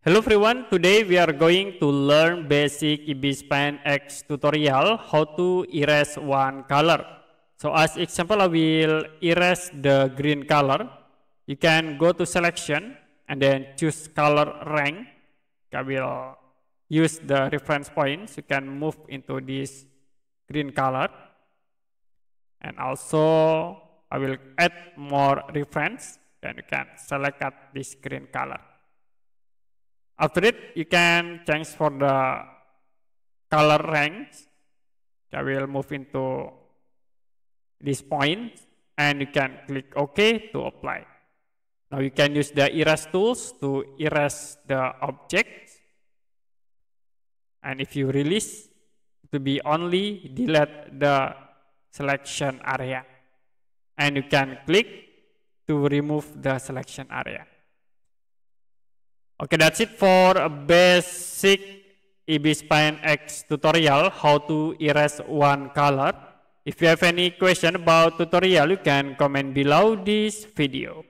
Hello everyone, today we are going to learn basic EBSpan X tutorial how to erase one color. So as example I will erase the green color. You can go to selection and then choose color rank. I will use the reference points. You can move into this green color. And also I will add more reference. Then you can select this green color. After it, you can change for the color range. I will move into this point and you can click OK to apply. Now you can use the erase tools to erase the object. And if you release, to be only delete the selection area. And you can click to remove the selection area. Okay, that's it for a basic EBSpan X tutorial, how to erase one color. If you have any question about tutorial, you can comment below this video.